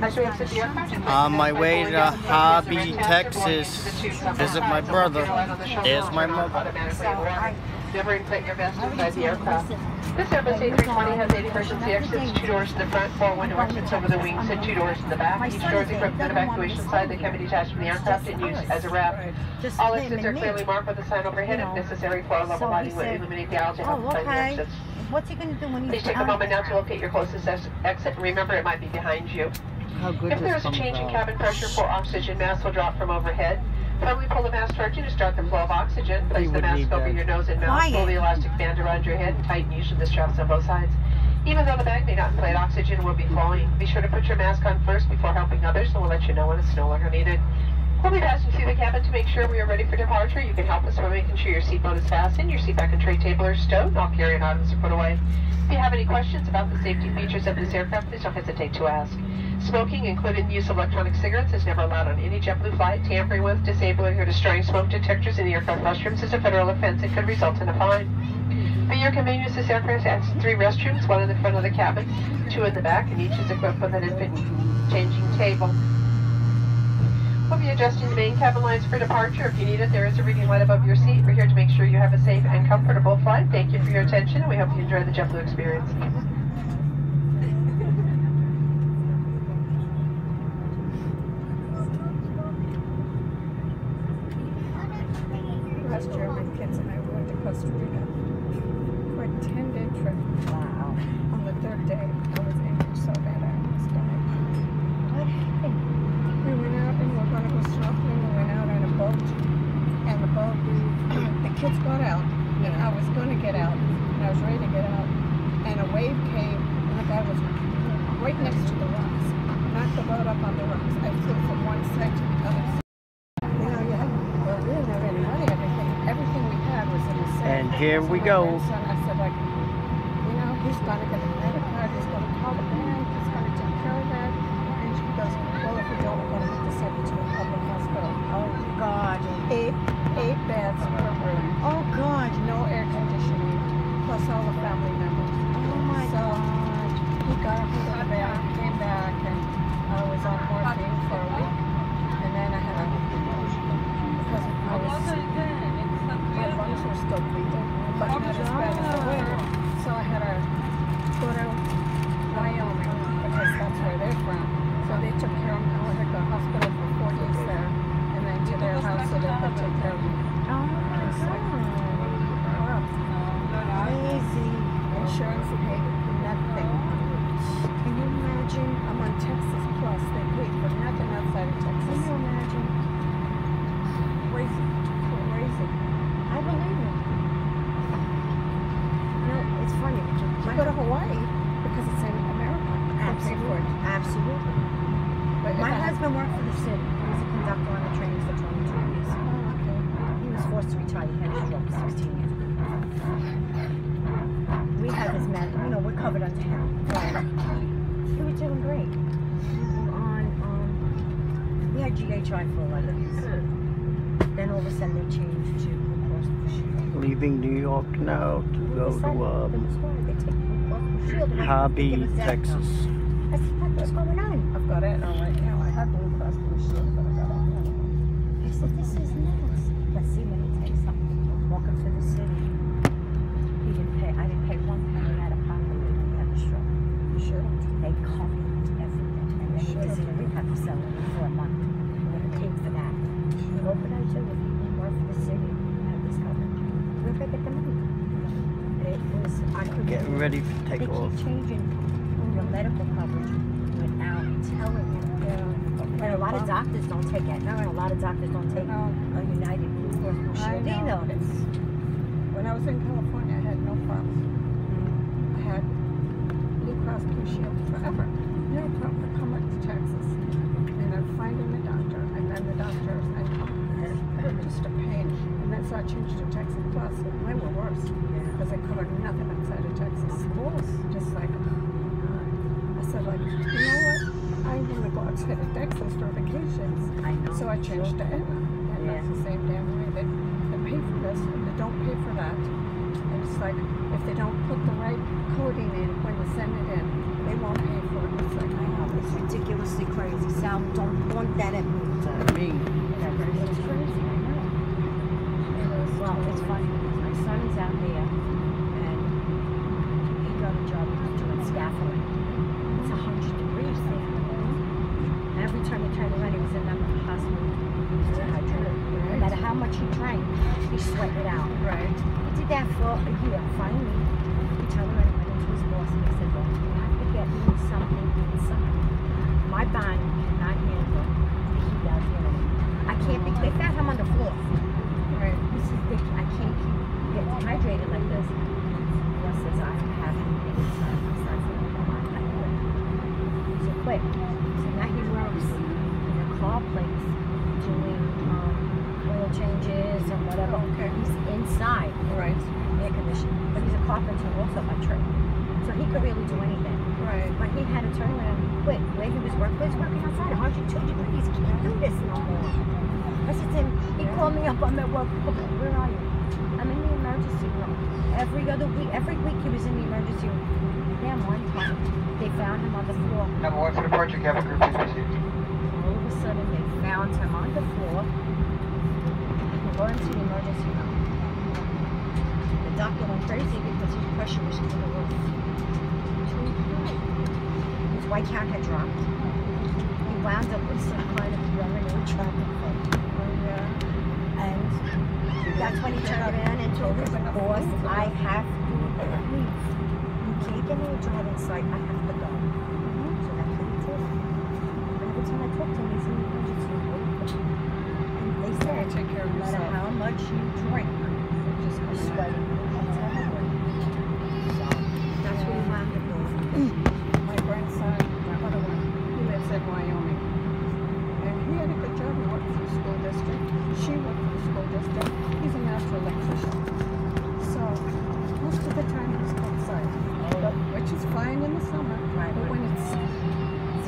On my way to identify Hobby, yourself as a red Texas, to visit my brother. There's my mother. Automatically alarm. Never inflate your vest inside the aircraft. This Airbus A320 has eight emergency exits, two doors in the front, four window exits over the wings, and two doors in the back. Each door is equipped with an evacuation slide that can be detached from the aircraft and used as a wrap. All exits are clearly marked with a sign overhead if necessary. Floor level lighting will illuminate the aisles to help find the okay. exits. What's he gonna do when he's Please take a moment now to locate your closest exit. Remember, it might be behind you. How good If there this is a comes change in cabin pressure, full oxygen mask will drop from overhead. Firmly pull the mask towards you to start the flow of oxygen. Place the mask over that. your nose and mouth. Pull the elastic band around your head and tighten usually the straps on both sides. Even though the bag may not inflate, oxygen will be flowing. Be sure to put your mask on first before helping others, and we'll let you know when it's no longer needed. We'll be passing through the cabin to make sure we are ready for departure. You can help us by making sure your seatbelt is fastened, your seatback and tray table are stowed, and all carry-on items are put away. If you have any questions about the safety features of this aircraft, please don't hesitate to ask. Smoking, including the use of electronic cigarettes, is never allowed on any JetBlue flight. Tampering with, disabling, or destroying smoke detectors in the aircraft restrooms is a federal offense and could result in a fine. For your convenience, this aircraft has three restrooms, one in the front of the cabin, two in the back, and each is equipped with an infant changing table. We'll be adjusting the main cabin lights for departure. If you need it, there is a reading light above your seat. We're here to make sure you have a safe and comfortable flight. Thank you for your attention, and we hope you enjoy the JetBlue experience. Last year, my kids and I went to Costa Rica for a 10 day trip. Wow. On the third day, I was angry so bad I almost died. What happened? We went out and we were going to go snorkeling. We went out on a boat, and the boat, the kids got out, and I was going to get out, and I was ready to get out, and a wave came, and the guy was right next to the rocks, knocked the boat up on the rocks. I flew from one side to the other. You know, you had, well, we didn't have any money. Everything, everything we had was in the safe. And here we go. grandson, I said, like, you know, he's gonna get a credit card. He's gonna call the bank. He's gonna take care of that. And she goes, well, if we don't, we're gonna have to send you to a public hospital. Oh God. Eight, eight beds per room. Oh God. No air conditioning, plus all the family members. Oh my So, God. He got hold of the bag, came back, and I was on morphine for a week. And then I had a, because I was, my lungs were still bleeding, but not as bad as the wind. So I had to go to Wyoming, because that's where they're from. So they took care of me. I went to the hospital for four days there, and then to their house so they could take care of me. Oh. It's like, wow. Crazy. Insurance paid nothing. Can you imagine? I'm on Texas Plus. They paid for nothing outside of Can Texas. you imagine? Crazy. Crazy. I believe it. You know, it's funny. You go to Hawaii because it's in America. They pay for it. Absolutely. But My if I- husband worked for the city. He was a conductor on the trains for 22 years. Oh, okay. He was forced to retire. He had a stroke 16 years. We have his med, you know, we're covered under him. He was doing great. On, um, he had GHI for 11 years. Then all of a sudden they changed to Blue Cross Blue Shield. Leaving New York now to go to for um, story, they take Blue Cross Blue Shield and they Hobby, give us that Texas. I said, what what's going on? I've got it all right now. I had Blue Cross Blue Shield, but I got it now. This is nuts. But see, let me tell you something. Walking through the city, he didn't pay, I didn't pay one penny out of pocket when he had stroke. Sure. They covered everything. And then he was in a rehab facility for a month. We never paid for that. What would I do if you didn't work for the city have this covered? Where could I get the money? It was, I could. Getting ready to They take keep changing your medical coverage without telling you. A lot of doctors don't take it. No, a lot of doctors don't take a United Blue Cross Blue Shield. They know. this. When I was in California, I had no problems. I had Blue Cross Blue Shield forever. No problem to come up to Texas. And I'm finding the doctor, and then the doctors, and oh, just a pain. And then so I changed to Texas Plus, and mine were worse. Because I covered nothing outside of Texas. Of course. Just like, oh, God. I said, like, you know what? I want to go outside of Texas for vacations. I know. So I changed to Aetna. And Yeah. that's the same damn way. They, they pay for this and they don't pay for that. And it's like, if they don't put the right coding in when you send it in, they won't pay for it. It's like, I know. It's ridiculously crazy. Sal, don't point that at me. Me. Whatever. It's crazy, I know. Well, it's funny. My son is out there, and he got a job doing scaffolding. It's a hundred degrees there. And every time he turned around, he was in the hospital. He was dehydrated. No matter how much he drank, he sweat it out. Right. He did that for a year. Finally, he turned around and went into his boss and he said, Look, you have to get me something inside. My body cannot handle the heat out here. I can't be, they found him on the floor. Right. This is. I can't keep get dehydrated like this. Boss says, I have anything inside. My son said, "Oh, I I quit. So quit. So now he works in a car place doing um, oil changes and whatever. Okay. He's inside Right. air conditioning. But he's a carpenter also by trade. So he could really do anything. Right. But he had to turn around and quit. Where he was working, he was working outside, 102 degrees. He can't do this no more. I said to him, he called me up, I'm at work. Okay, Where are you? I'm in the emergency room. Every other week, every week he was in the emergency room. Then one time, they found him on the floor. Number one for departure, cabin crew, please proceed. All of a sudden, they found him on the floor. They brought to the emergency room. Doctor went crazy because his pressure was through the roof. His white count had dropped. He wound up with some kind of infection. Oh. And that's when he turned around and told his boss, I have to leave. You can't get me a job inside. I have to go. So that's what he did. And every time I talk to him, he's in the emergency room. And they said, no matter how much you drink, just go sweating. That's how it works. So that's what he wound up doing. My grandson, my other one, Wyoming. And he had a good job. He worked for the school district. She worked for the school district. He's a electrician. So most of the time he's outside. Which is fine in the summer. Right, But when it's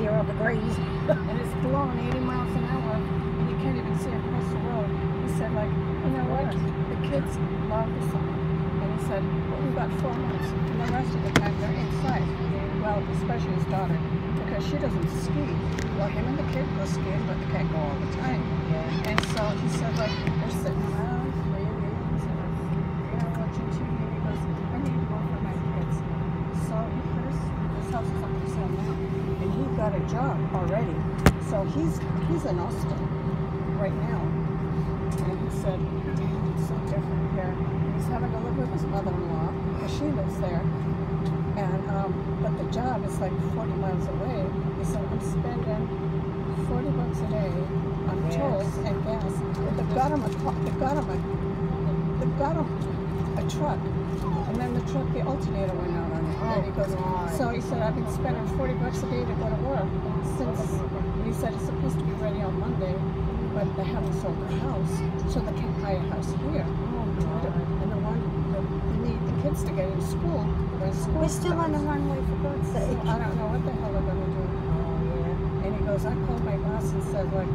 Zero degrees. and it's blowing 80 miles an hour and you can't even see across the road. He said, like, you know what? The kids love the summer. And he said, well, we've got four months. And the rest of the time they're inside. Well, especially his daughter, because she doesn't ski. Well, him and the kid go skiing, but they can't go all the time. Yeah. And so he said, like, they're sitting around playing games and you know, watching TV. And he goes, I need more for my kids. So he put his, his house is up for sale now. And he got a job already. So he's he's in Austin right now. And he said, it's so different here. He's having to live with his mother-in-law, because she lives there. And um, but the job is like 40 miles away. He said, I'm spending 40 bucks a day on Gas. tolls and gas. But they got him a they got him a they got him a truck. And then the truck, the alternator went out on it. and he goes, God. so he said, I've been spending 40 bucks a day to go to work since, and he said it's supposed to be ready on Monday, but they haven't sold the house, so they can't buy a house here. And the one, the, they need the kids to get in school We're still on the starts. runway, for God's So sake. I don't know what the hell they're gonna do. Oh, And he goes, I called my boss and said, like,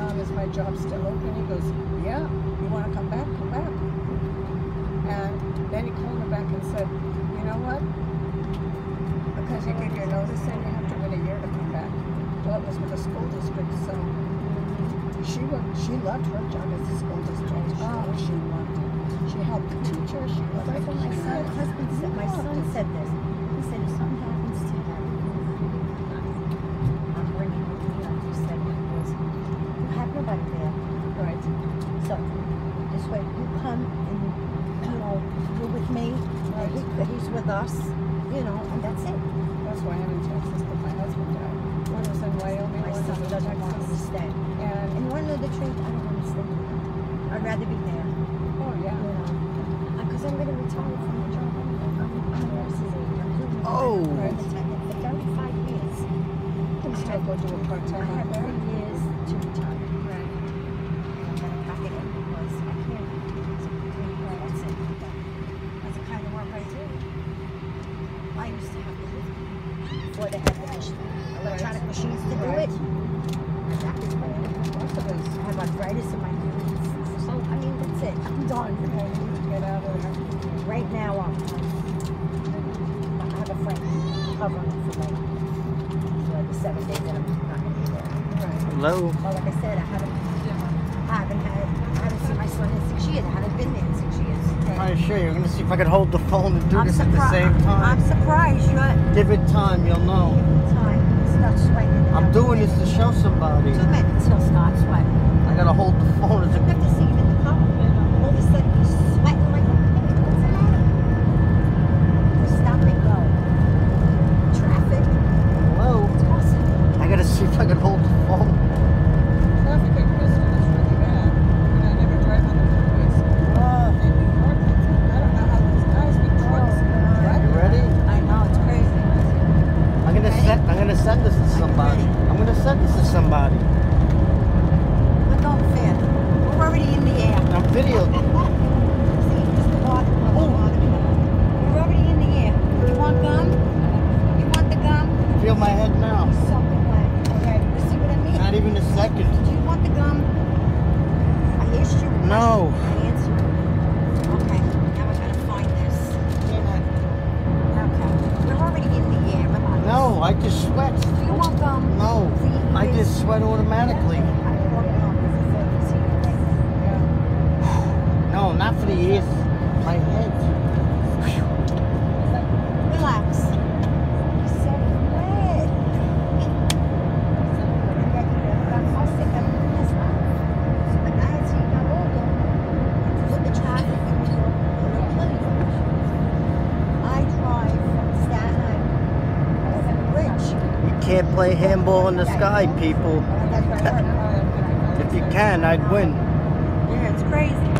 um, is my job still open? He goes, yeah. You want to come back? Come back. And then he called me back and said, you know what? Because you give your notice in, you have to wait a year to come back. Well, it was with the school district, so she worked, she loved her job as a school district. Oh, she loved She helped the teacher. She loved That's my son, husband said. My son said this. He said, if something happens to him, I'm bringing him here. He said, because you have nobody there. Right. So this way, you come and you know you're with me. and He, he's with us. You know, and that's it. That's why I'm in Texas with my husband died. One was in Wyoming, My one son was doesn't want me to stay. And, And to know the truth? I don't want to stay. I'd rather be there. oh yeah. You know, Oh. I'm attendant for 35 years. can still go do a I part-time out have three years to retire. I'm going to pack it in I can't. That's it. That's the kind of work I do. I used to have to live before they had the electronic machines to do it. That I have arthritis in my knees. So, I mean, that's it. I'm done. you you need to get out of there. Right now, I'm. I have a friend covering for me for the seven days that I'm not going to be there. Hello. Well, like I said, I haven't, I haven't had, I haven't seen my son in six years. I haven't been there in six years. I'm trying you. I'm gonna see if I can hold the phone and do I'm this at the surpri- same I'm surprised you're Give it time, you'll know. time. Start sweating. I'm doing this to show somebody. Two minutes, he'll start sweating. I gotta hold the phone as You a have to see him in the car. All of a sudden, he's sweating like a pig. What's the matter? Just stop and go. Traffic. hello. It's awesome. I gotta see if I can hold the phone. Traffic at Crystal is really bad, and I never drive on the freeways. Oh, In New York, it's, I don't know how those guys with trucks drive. You ready? I know, it's crazy. I'm gonna Ready? send. I'm gonna send this to somebody. ready? I'm gonna send this to somebody. But don't fear. We're already in the air. I'm video. See, just the water. Oh. We're already in the air. You want gum? You want the gum? Feel my head now. Soaking wet. Okay, you see what I mean? Not even a second. Do you want the gum? I asked you. a No. question. I answered. Okay, now I gotta find this. Okay, we're already in the air. Relax. No, I just sweat. Do you want gum? No, See, I this- just sweat automatically. No, not for the ears. My head. Relax. You're so wet. I drive from Staten Island over the bridge. You can't play handball in the sky, people. That's where I work. If you can, I'd win. Yeah, it's crazy.